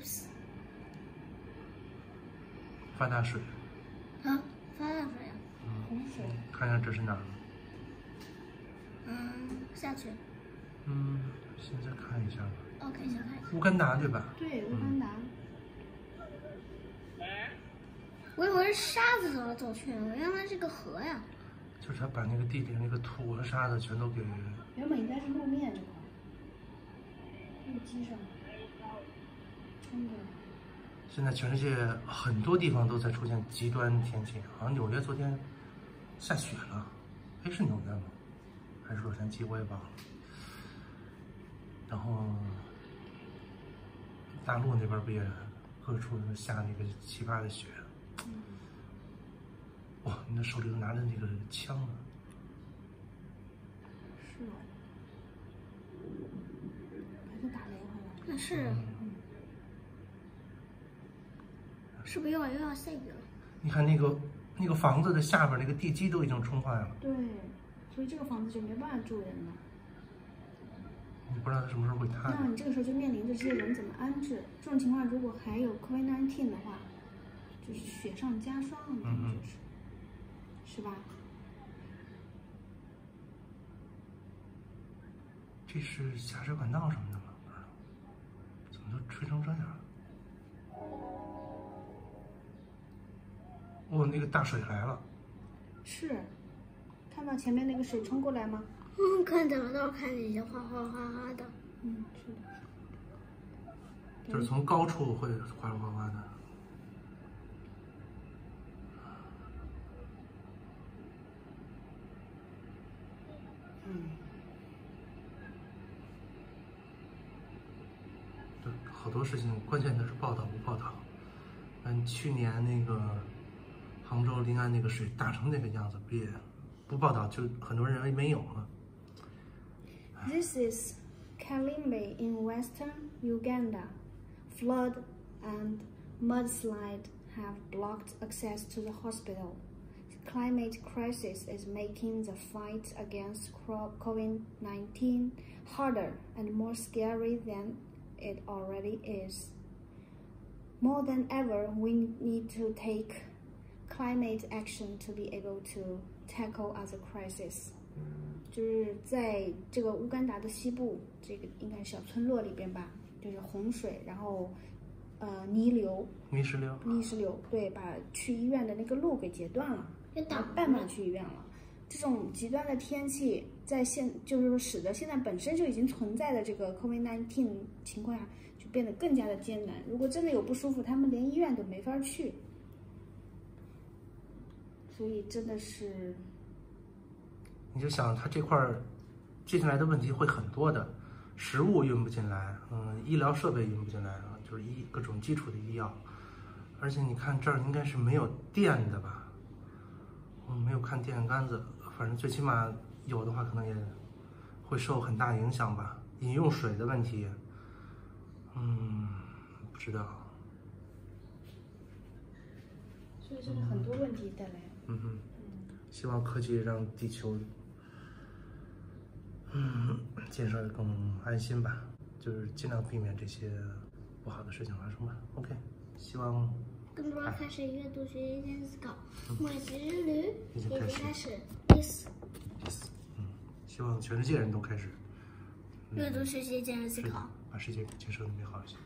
Oops，发大水。啊，发大水啊！洪水。看一下这是哪儿？嗯，下去。嗯，现在看一下吧。OK，先看一下。乌干达对吧？对，乌干达。我以为是沙子走来走去，原来是个河呀。就是他把那个地里那个土和沙子全都给，原本应该是路面这块，路基上。现在全世界很多地方都在出现极端天气，好像纽约昨天下雪了，哎是纽约吗？还是洛杉矶？我也忘了。然后大陆那边不也各处下那个奇葩的雪？哇，你那手里头拿着那个枪呢？是吗。还是打雷回来？那是，是不是又要又要下雨了？你看那个那个房子的下边那个地基都已经冲坏了，对，所以这个房子就没办法住人了。你不知道它什么时候会塌那你这个时候就面临着这些人怎么安置。这种情况如果还有 COVID-19 的话，就是雪上加霜了，感觉是，是吧？这是下水管道什么的吗？不知道，怎么都吹成这样了？哦，那个大水来了，是，看到前面那个水冲过来吗？嗯，看到了，看见已经哗哗哗哗的。嗯，是的。就是从高处会哗哗哗的。嗯，对，好多事情关键的是报道不报道。嗯，去年那个 杭州临安那个水大成那个样子，不也不报道，就很多人认为没有了。 This is Kalimbe in western Uganda. Flood and mudslide have blocked access to the hospital. The climate crisis is making the fight against COVID 19 harder and more scary than it already is. More than ever, we need to take climate action to be able to tackle other crises. 就是在这个乌干达的西部，这个应该小村落里边吧，就是洪水，然后呃泥流、泥石流，泥石流，对，把去医院的那个路给截断了，没办法去医院了。这种极端的天气，在现就是说使得现在本身就已经存在的这个 COVID-19 情况下，就变得更加的艰难。如果真的有不舒服，他们连医院都没法去，所以真的是。你就想他这块儿接下来的问题会很多的，食物运不进来，嗯，医疗设备运不进来啊，就是医各种基础的医药，而且你看这儿应该是没有电的吧？我没有看电线杆子，反正最起码有的话可能也会受很大影响吧。饮用水的问题，嗯，不知道，所以这是很多问题带来。嗯哼，希望科技让地球。嗯，建设更安心吧，就是尽量避免这些不好的事情发生吧。OK，希望更多人开始阅读、学习、兼思考。每日驴已经已经开始开始 yes 嗯，希望全世界人都开始阅读、学习、兼思考。把世界建设的美好一些。